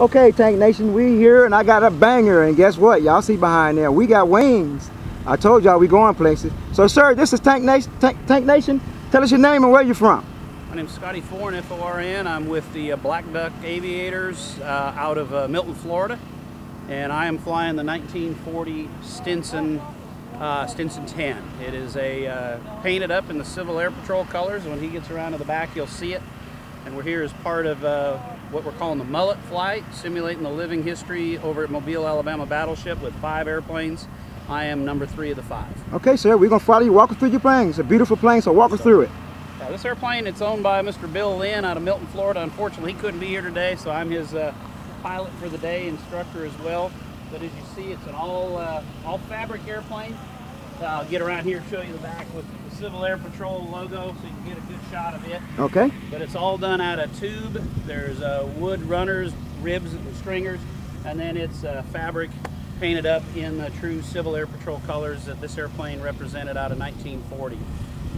Okay, Tank Nation, we here and I got a banger and guess what? Y'all see behind there, we got wings. I told y'all we going places. So sir, this is Tank Nation. Tank, Tank Nation, tell us your name and where you're from. My name's Scottie Forn, F-O-R-N. I'm with the uh, Black Duck Aviators uh, out of uh, Milton, Florida. And I am flying the 1940 Stinson uh, Stinson 10. It is a uh, painted up in the Civil Air Patrol colors. When he gets around to the back, you'll see it. And we're here as part of uh, what we're calling the mullet flight, simulating the living history over at Mobile, Alabama battleship with five airplanes. I am number three of the five. Okay, sir, we're gonna follow you, walk us through your plane. It's a beautiful plane, so walk us through it. Uh, this airplane, it's owned by Mr. Bill Lynn out of Milton, Florida. Unfortunately, he couldn't be here today, so I'm his uh, pilot for the day, instructor as well. But as you see, it's an all uh, all fabric airplane. I'll get around here and show you the back with the Civil Air Patrol logo so you can get a good shot of it. Okay. But it's all done out of tube. There's uh, wood runners, ribs, and stringers, and then it's uh, fabric painted up in the true Civil Air Patrol colors that this airplane represented out of 1940.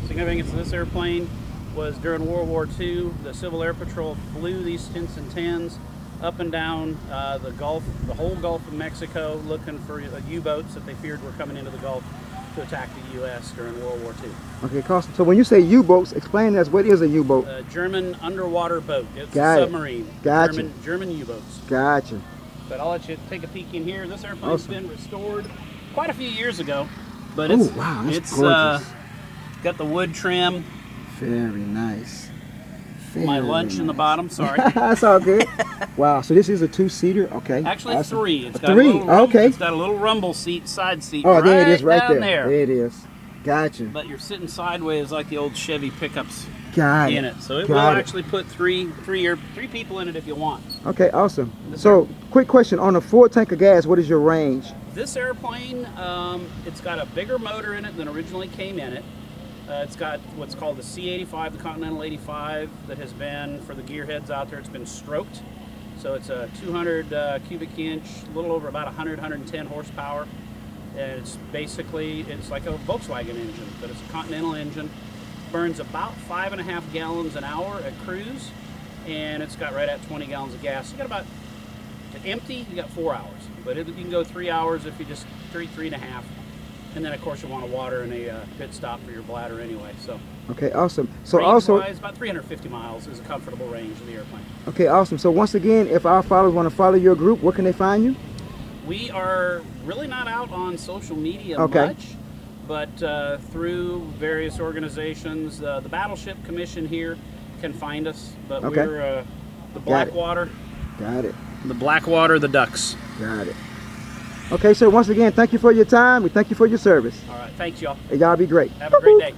Significance of this airplane was during World War II, the Civil Air Patrol flew these Stinson 10s up and down uh, the Gulf, the whole Gulf of Mexico, looking for uh, U-boats that they feared were coming into the Gulf to attack the U.S. during World War II. Okay, Carson. So when you say U-boats, explain us what is a U-boat? A German underwater boat. It's Got a it. submarine. Gotcha. German, German U-boats. Gotcha. But I'll let you take a peek in here. This airplane's Awesome. been restored quite a few years ago, but it's wow, that's it's uh, got the wood trim. Very nice. My lunch in the bottom. Sorry. That's all good. wow, so this is a two-seater. Okay. Actually, awesome. three. It's A got three, A little okay. It's got a little rumble seat, side seat. Oh, there it is, right down there. there. it is. Gotcha. But you're sitting sideways like the old Chevy pickups Got in it. it, so it Got will it. actually put three, three or three people in it if you want. Okay, awesome. Yes, So, quick question on a four tank of gas, what is your range? This airplane, um, it's got a bigger motor in it than originally came in it. Uh, it's got what's called the C85, the Continental 85, that has been, for the gearheads out there, it's been stroked. So it's a 200 uh, cubic inch, a little over about 100, 110 horsepower. And it's basically, it's like a Volkswagen engine, but it's a Continental engine. Burns about five and a half gallons an hour at cruise, and it's got right at 20 gallons of gas. You got about to empty, you got four hours, but it, you can go three hours if you just three, three and a half, and then of course you want to water and a uh, pit stop for your bladder anyway. So, Okay, awesome. So range also, wise, about 350 miles is a comfortable range of the airplane. okay, awesome. So once again, if our followers want to follow your group, where can they find you? We are really not out on social media Okay. much, but uh, through various organizations, uh, the Battleship Commission here can find us. But Okay. we're uh, the Got it. Blackwater, Got it. the Blackwater, the Ducks. Got it. Okay, so once again, thank you for your time. We thank you for your service. All right, thanks y'all. And y'all be great. Have a great day.